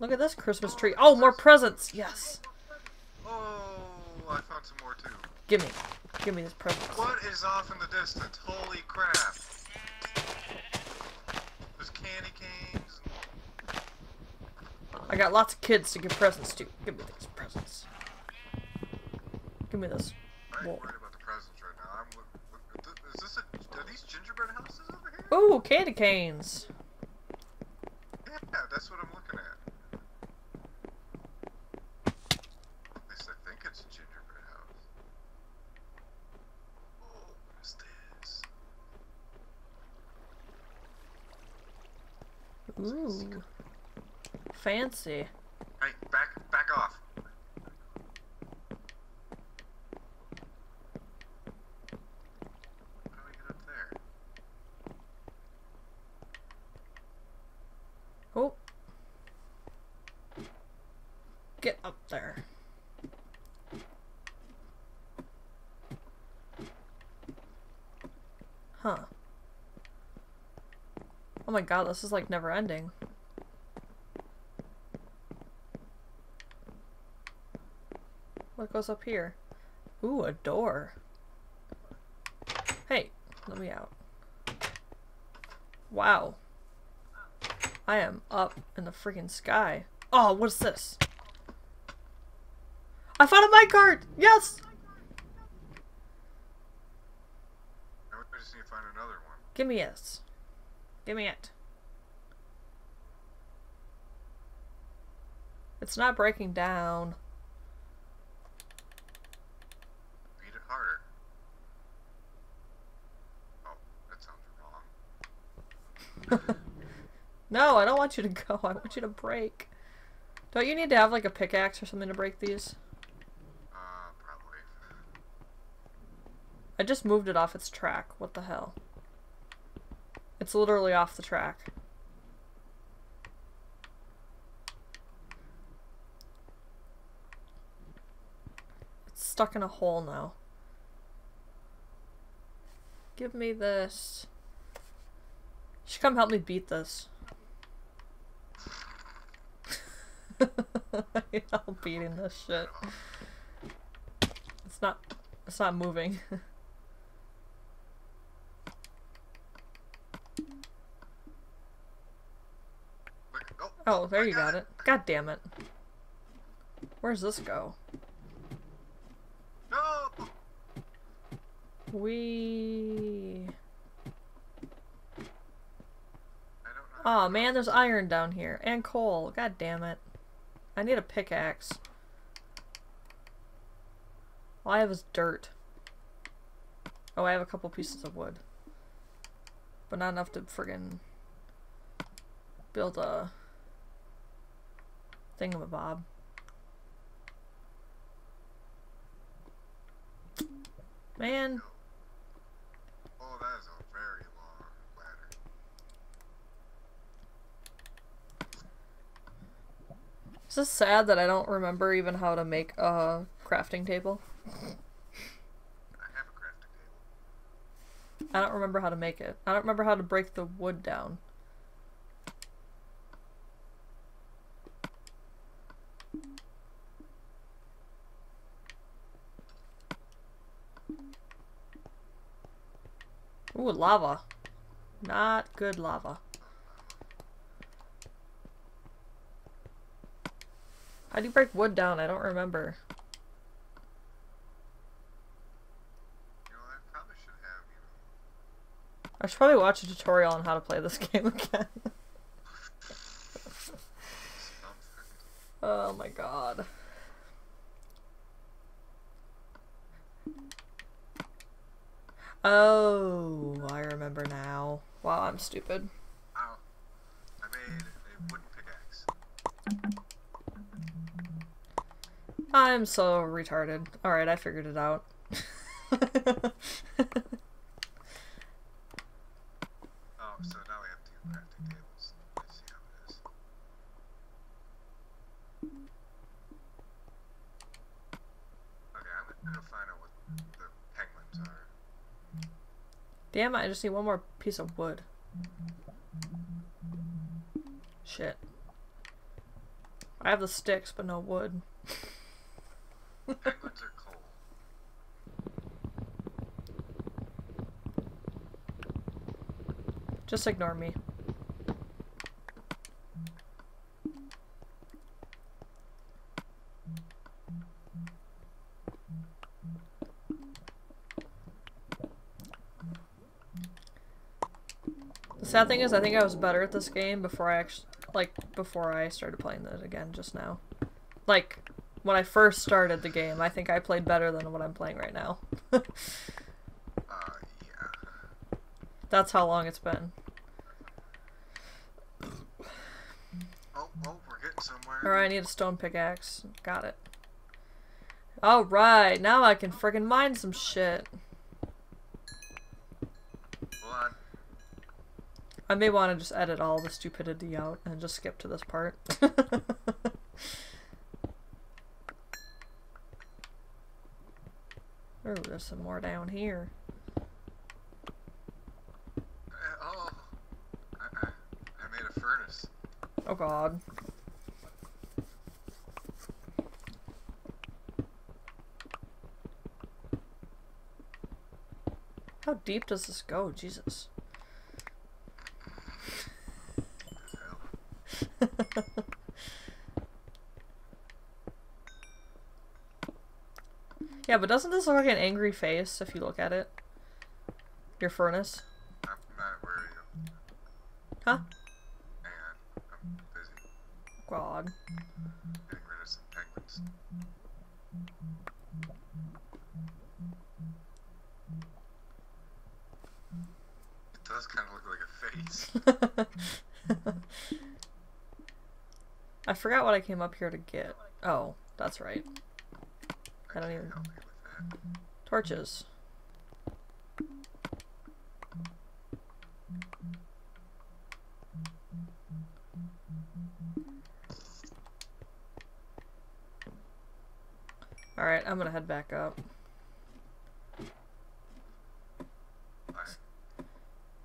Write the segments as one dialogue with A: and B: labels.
A: Look at this Christmas tree. Oh, more presents! Yes!
B: Oh, I found some more too.
A: Give me. Give me this present.
B: What is off in the distance? Holy crap! There's candy canes.
A: I got lots of kids to give presents to. Give me these presents. Give me this.
B: I ain't
A: Whoa.
B: worried about the presents right now. I'm. Is this a? Are these gingerbread houses over here?
A: Ooh, candy canes!
B: Yeah, that's what I'm looking at. At least I think it's a gingerbread house. Oh, what is this?
A: Ooh. Fancy.
B: Hey, back, back off. How do I get up there?
A: Oh. Get up there. Huh. Oh my god, this is like never ending. What goes up here? Ooh, a door. Hey, let me out. Wow. I am up in the freaking sky. Oh, what's this? I found a minecart! Yes!
B: Now we just need to find another one.
A: Give me it. Give me it. It's not breaking down.
B: Beat it harder. Oh, that sounds wrong.
A: No, I don't want you to go. I want you to break. Don't you need to have like a pickaxe or something to break these?
B: Uh, probably.
A: I just moved it off its track. What the hell? It's literally off the track. It's stuck in a hole now. Give me this. You should come help me beat this. I am beating this shit. It's not it's not moving.
B: Look, oh,
A: there you got it. God damn it. Where's this go?
B: No!
A: We. Oh man, there's iron down here and coal. God damn it. I need a pickaxe. All I have is dirt. Oh, I have a couple pieces of wood. But not enough to friggin' build a thingamabob. Man,
B: Oh, that is a very long ladder.
A: Is this sad that I don't remember even how to make a crafting table?
B: I have a crafting table.
A: I don't remember how to make it. I don't remember how to break the wood down. Ooh, lava. Not good lava. How do you break wood down? I don't remember.
B: I should
A: probably watch a tutorial on how to play this game again. oh my god. Oh, I remember now. Wow, I'm stupid.
B: Ow. I made a wooden pickaxe.
A: I'm so retarded. Alright, I figured it out.
B: Oh, so now we have two crafting tables. Let's see how it is. Okay, I'm gonna find out what the penguins are.
A: Damn it, I just need one more piece of wood. Shit. I have the sticks, but no wood.
B: Penguins are coal.
A: Just ignore me. The sad thing is, I think I was better at this game before I actually, like, before I started playing it again just now. Like, when I first started the game, I think I played better than what I'm playing right now.
B: Uh, yeah.
A: That's how long it's been.
B: Oh, oh, we're getting somewhere.
A: Alright, I need a stone pickaxe. Got it. Alright, now I can friggin' mine some shit.
B: Hold on.
A: I may want to just edit all the stupidity out and just skip to this part. oh, there's some more down here.
B: Uh, oh, I, I, I made a furnace.
A: Oh god. How deep does this go? Jesus.
B: Good hell.
A: Yeah, but doesn't this look like an angry face if you look at it? Your furnace?
B: I'm not worried.
A: Huh?
B: Hang. I'm busy
A: God.
B: getting rid of some penguins. It does kind of look like a face.
A: I forgot what I came up here to get. Oh, that's right. I don't even-. Torches. Alright, I'm gonna head back up.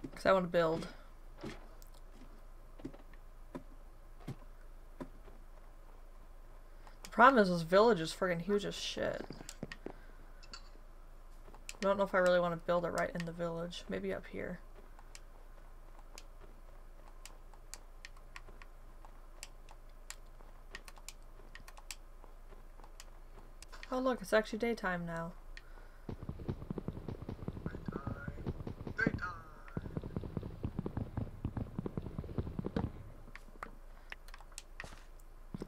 A: Because I want to build. Problem is this village is friggin' huge as shit. I don't know if I really want to build it right in the village. Maybe up here. Oh look, it's actually daytime now.
B: Daytime. Daytime.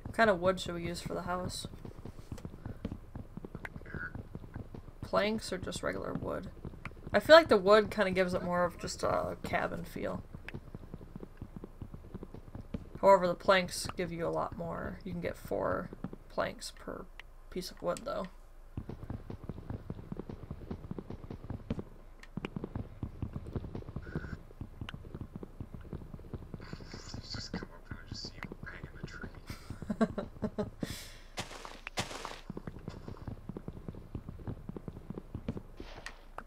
A: What kind of wood should we use for the house? Planks or just regular wood? I feel like the wood kind of gives it more of just a cabin feel. However, the planks give you a lot more. You can get four planks per piece of wood, though.
B: Just come up and I just see you banging the tree.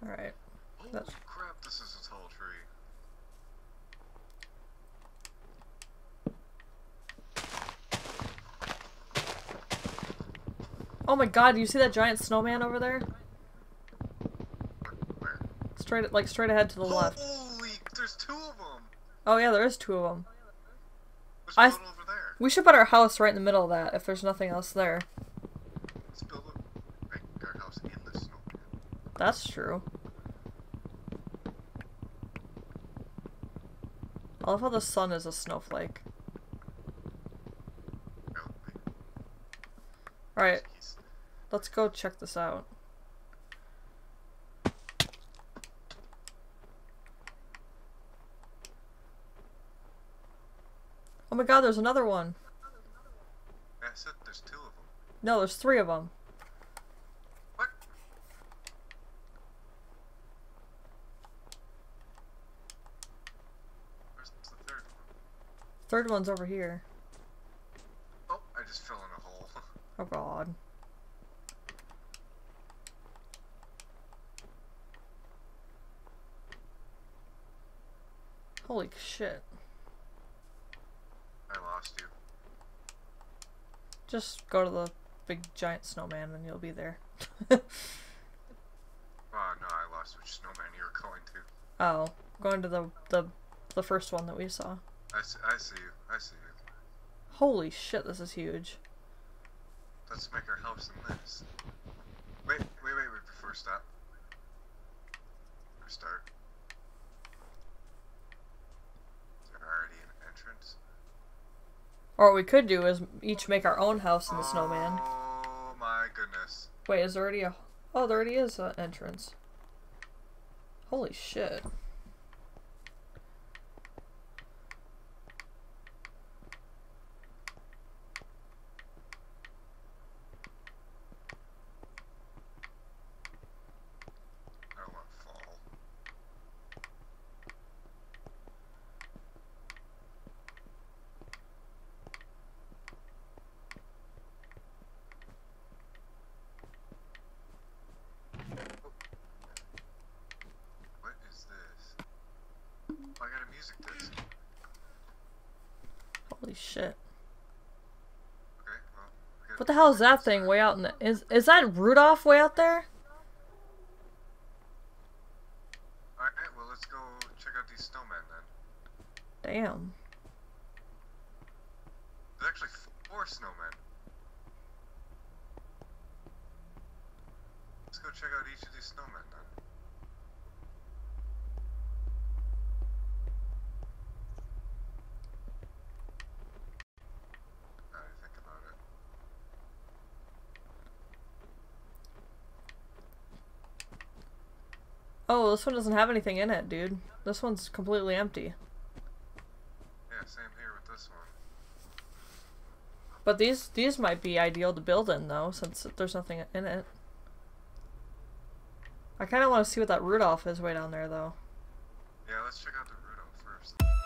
A: Alright.
B: Holy
A: That's- oh,
B: crap, this is a tall tree.
A: Oh my god, do you see that giant snowman over there?
B: Where?
A: Straight, like, straight ahead to the left.
B: Holy, there's two of them.
A: Oh yeah, there is two of them. I-
B: over there.
A: We should put our house right in the middle of that, if there's nothing else there.
B: Let's build a, make our house in the snowman.
A: That's true. I love how the sun is a snowflake. Alright, let's go check this out. Oh my god, there's another one.
B: I said there's two of them.
A: No, there's three of them.
B: What? Where's the third one?
A: Third one's over here.
B: Oh, I just fell in a hole.
A: Oh god. Holy shit.
B: I lost you.
A: Just go to the big giant snowman and you'll be there.
B: Oh no, I lost which snowman you were going to.
A: oh, going to the the the first one that we saw.
B: I see, I see you. I see you.
A: Holy shit, this is huge.
B: Let's make our helps in this. Wait, wait, wait, wait, before we stop. Restart. Is there already an entrance?
A: Or what we could do is each make our own house in the snowman.
B: Oh my goodness.
A: Wait, is there already a... Oh, there already is an entrance. Holy shit.
B: I don't want to fall. What is this? Oh, I got a music disc.
A: Holy shit.
B: Okay, well.
A: What the hell is that thing way out in the... Is, is that Rudolph way out there?
B: Alright, well, let's go check out these snowmen then.
A: Damn.
B: There's actually four snowmen. Let's go check out each of these snowmen then. Now that I think about it.
A: Oh, this one doesn't have anything in it, dude. This one's completely empty.
B: Yeah, same here with this one.
A: But these these might be ideal to build in though, since there's nothing in it. I kind of want to see what that Rudolph is way down there though.
B: Yeah, let's check out the Rudolph first.